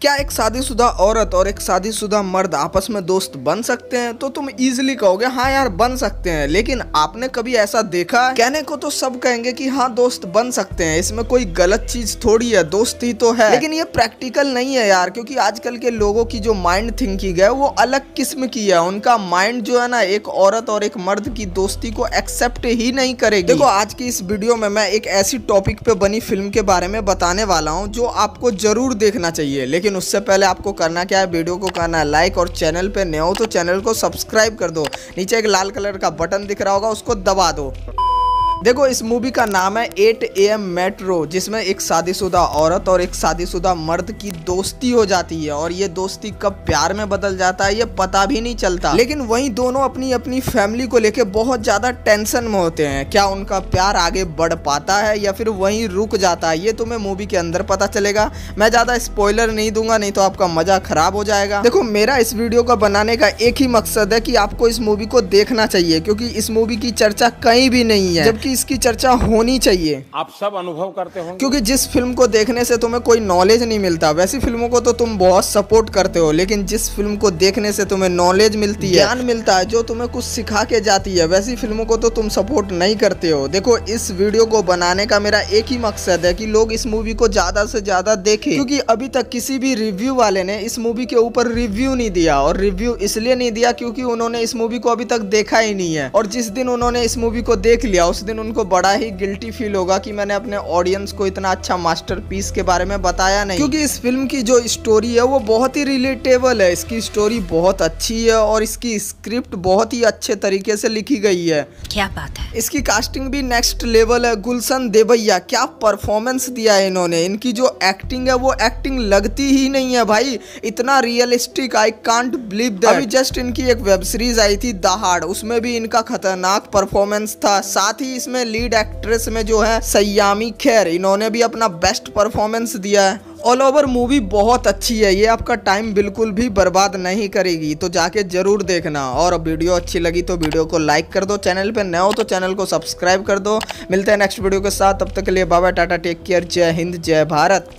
क्या एक शादीशुदा औरत और एक शादीशुदा मर्द आपस में दोस्त बन सकते हैं? तो तुम इजीली कहोगे हाँ यार, बन सकते हैं। लेकिन आपने कभी ऐसा देखा कहने को तो सब कहेंगे कि हाँ दोस्त बन सकते हैं। इसमें कोई गलत चीज़ थोड़ी है, दोस्त ही तो है। लेकिन ये प्रैक्टिकल नहीं है यार, क्योंकि आजकल के लोगों की जो माइंड थिंकिंग है, वो अलग किस्म की है। उनका माइंड जो है ना, एक औरत और एक मर्द की दोस्ती को एक्सेप्ट ही नहीं करेगी। देखो, आज की इस वीडियो में मैं एक ऐसी टॉपिक पे बनी फ़िल्म के बारे में बताने वाला हूँ, जो आपको ज़रूर देखना चाहिए। लेकिन लेकिन उससे पहले आपको करना क्या है, वीडियो को करना है लाइक और चैनल पर नए हो तो चैनल को सब्सक्राइब कर दो। नीचे एक लाल कलर का बटन दिख रहा होगा, उसको दबा दो। देखो, इस मूवी का नाम है एट ए एम मेट्रो, जिसमें एक शादीशुदा औरत और एक शादीशुदा मर्द की दोस्ती हो जाती है और ये दोस्ती कब प्यार में बदल जाता है, ये पता भी नहीं चलता। लेकिन वहीं दोनों अपनी अपनी फैमिली को लेके बहुत ज़्यादा टेंशन में होते हैं। क्या उनका प्यार आगे बढ़ पाता है या फिर वहीं रुक जाता है, ये तुम्हें मूवी के अंदर पता चलेगा। मैं ज़्यादा स्पॉयलर नहीं दूँगा, नहीं तो आपका मज़ा खराब हो जाएगा। देखो, मेरा इस वीडियो को बनाने का एक ही मकसद है कि आपको इस मूवी को देखना चाहिए, क्योंकि इस मूवी की चर्चा कहीं भी नहीं है। जबकि कि इसकी चर्चा होनी चाहिए। आप सब अनुभव करते हो क्योंकि जिस फ़िल्म को देखने से तुम्हें कोई नॉलेज नहीं मिलता वैसी फ़िल्मों को तो तुम बहुत सपोर्ट करते हो लेकिन जिस फ़िल्म को देखने से तुम्हें नॉलेज मिलती है ज्ञान मिलता है जो तुम्हें कुछ सिखा के जाती है वैसी फ़िल्मों को तो तुम सपोर्ट नहीं करते हो। देखो इस वीडियो को बनाने का मेरा एक ही मकसद है कि लोग इस मूवी को ज़्यादा से ज़्यादा देखें। क्योंकि अभी तक किसी भी रिव्यू वाले ने इस मूवी के ऊपर रिव्यू नहीं दिया और रिव्यू इसलिए नहीं दिया क्योंकि उन्होंने इस मूवी को अभी तक देखा ही नहीं है। और जिस दिन उन्होंने इस मूवी को देख लिया उस दिन लेकिन उनको बड़ा ही गिल्टी फील होगा कि मैंने अपने ऑडियंस को इतना अच्छा मास्टरपीस के बारे में बताया नहीं। क्योंकि इस फ़िल्म की जो स्टोरी है वो बहुत ही रिलेटेबल है। इसकी स्टोरी बहुत अच्छी है और इसकी स्क्रिप्ट बहुत ही अच्छे तरीके से लिखी गई है। क्या बात है? इसकी कास्टिंग भी नेक्स्ट लेवल है। गुलशन देवैया क्या परफॉर्मेंस दिया है इन्होंने। इनकी जो एक्टिंग है वो एक्टिंग लगती ही नहीं है भाई। इतना रियलिस्टिक आई कांट बिलीव अभी जस्ट इनकी एक वेब सीरीज़ आई थी दहाड़। उसमें भी इनका खतरनाक परफॉर्मेंस था। साथ ही इसमें लीड एक्ट्रेस में जो है सयामी खैर, इन्होंने भी अपना बेस्ट परफॉर्मेंस दिया है। ऑल ओवर मूवी बहुत अच्छी है, ये आपका टाइम बिल्कुल भी बर्बाद नहीं करेगी तो जाके ज़रूर देखना। और वीडियो अच्छी लगी तो वीडियो को लाइक कर दो चैनल पे नए हो तो चैनल को सब्सक्राइब कर दो। मिलते हैं नेक्स्ट वीडियो के साथ, तब तक के लिए बाबा टाटा टेक केयर, जय हिंद, जय भारत।